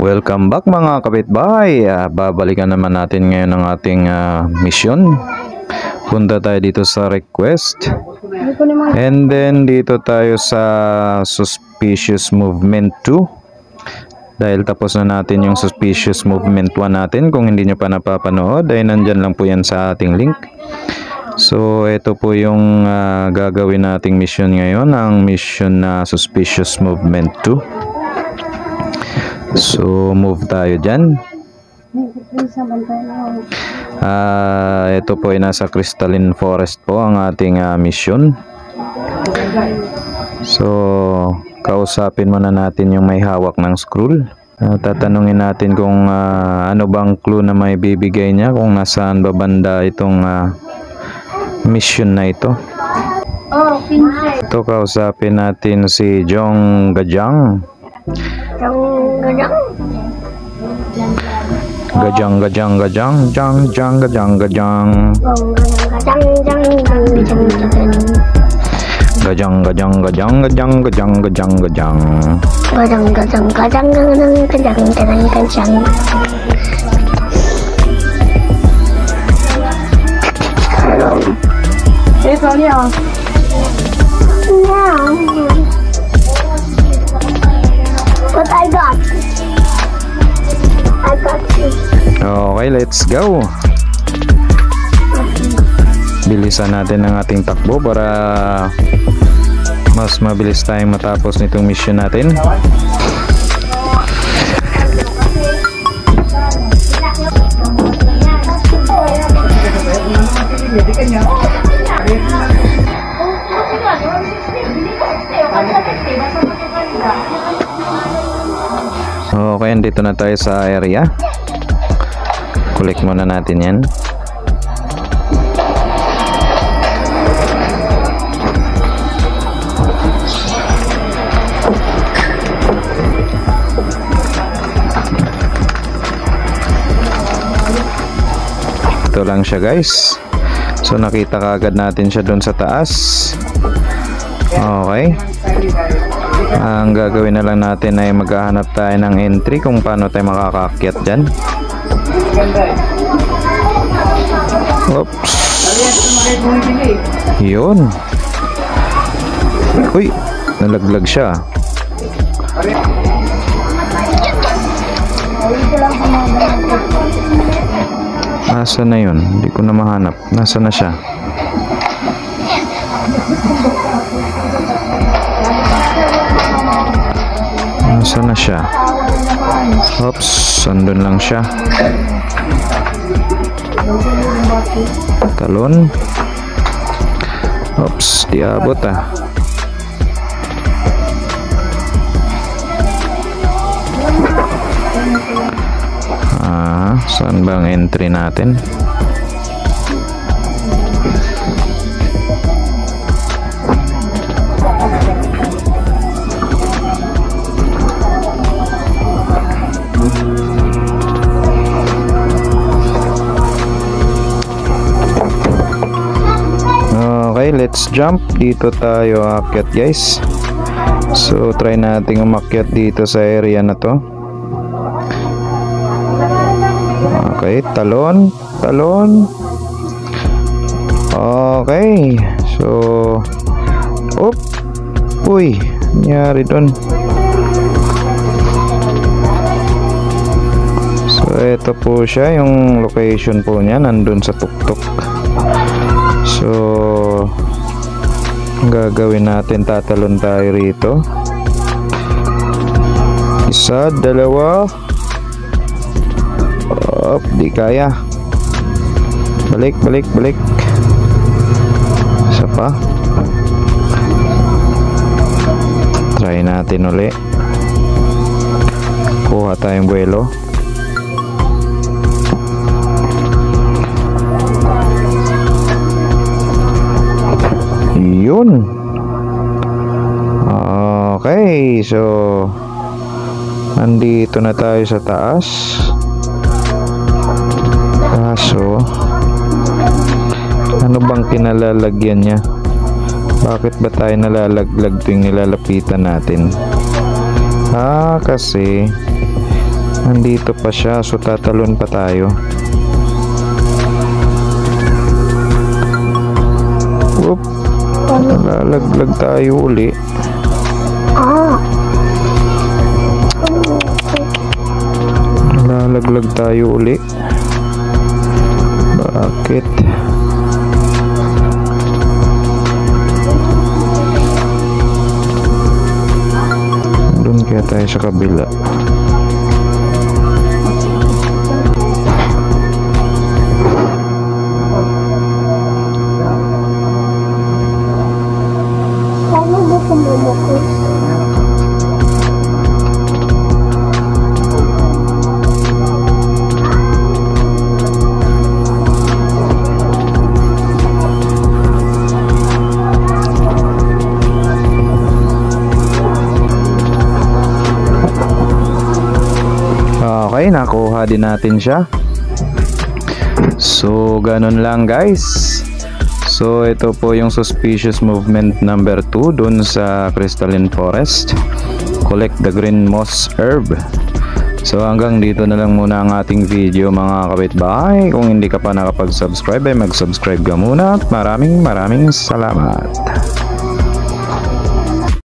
Welcome back mga kapitbahay. Ah, babalikan naman natin ngayon ang ating ah, mission. Punta tayo dito sa request. And then dito tayo sa suspicious movement 2. Dahil tapos na natin yung suspicious movement 1 natin. Kung hindi nyo pa napapanood ay nandyan lang po yan sa ating link. So ito po yung ah, gagawin nating mission ngayon. Ang mission na suspicious movement 2. So, move tayo dyan. Ah, ito po ay nasa Crystalline Forest po ang ating ah, mission. So, kausapin muna natin yung may hawak ng scroll. Ah, tatanungin natin kung ah, ano bang clue na may bibigay niya kung nasaan ba banda itong ah, mission na ito. Oh. Ito kausapin natin si Jong Gajang. Yung ganyan. Gajang, gajang, gajang, jang, jang, gajang, gajang. Yung ganyan, gadang, dang, dang, dang, dang, dang. Gajang, gajang, gajang, gajang, gajang, gajang, gajang. Gadang, gadang, gadang, gadang, Okay, let's go. Bilisan natin ang ating takbo para mas mabilis tayong matapos nitong mission natin. Okay, andito na tayo sa area. Kulik muna natin yan. Ito lang siya guys. So nakita kaagad natin siya doon sa taas. Okay. Ang gagawin na lang natin ay maghahanap tayo ng entry kung paano tayo makakaakyat dyan. Oops. Yun. Uy, nalaglag siya. Nasa na yun? Hindi ko na mahanap. Nasa na siya? Nasa na siya? Oops, andun lang siya. Talon. Oops, di abot ah. Ah, saan bang entry natin? Let's jump. Dito tayo aakyat guys. So, try nating umakyat dito sa area na to. Okay, talon. Talon. Okay. So, op. Uy, nangyari dun. So, ito po siya. Yung location po niya. Nandun sa tuktok. Ang gagawin natin, tatalon tayo rito. Isa, dalawa. Op, di kaya. Balik, balik, balik. Isa pa. Try natin uli. Kuha tayong buwelo. Nandito na tayo sa taas. Kaso ano bang kinalalagyan niya? Bakit ba tayo nalalaglag tuwing nilalapitan natin? Ah, kasi Nandito pa siya, so tatalon pa tayo. Whoop, lalaglag tayo uli. Lalaglag tayo uli. Bakit? Doon kaya tayo sa kabila. paano ba kumulukos? Nakuha din natin siya. So, ganun lang guys. So, ito po yung suspicious movement number 2 dun sa Crystalline Forest. Collect the green moss herb. So, hanggang dito na lang muna ang ating video mga kapitbahay. Kung hindi ka pa nakapag-subscribe, ay mag-subscribe ka muna. At maraming maraming salamat.